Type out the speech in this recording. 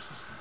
system.